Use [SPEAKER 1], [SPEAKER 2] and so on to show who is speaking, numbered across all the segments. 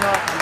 [SPEAKER 1] No.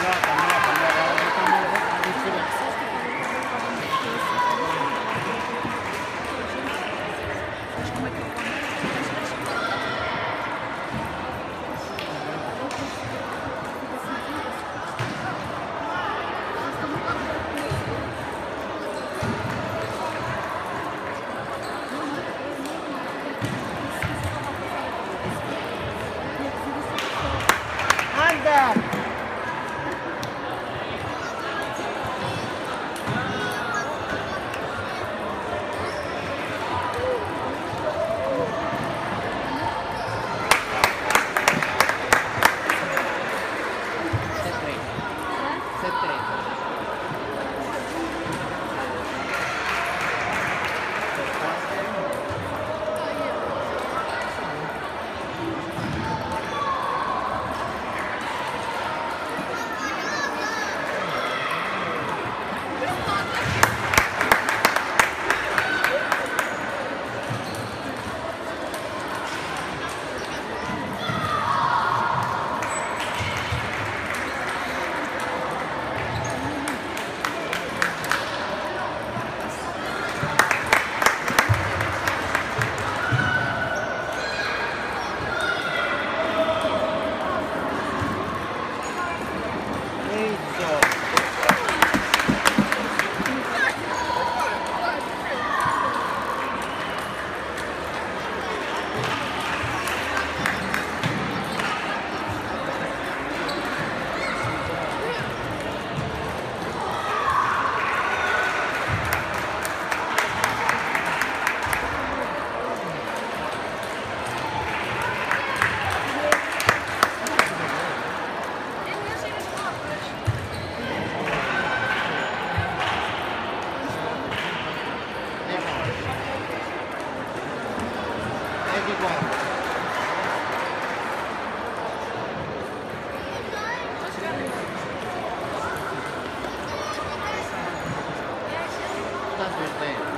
[SPEAKER 2] 15.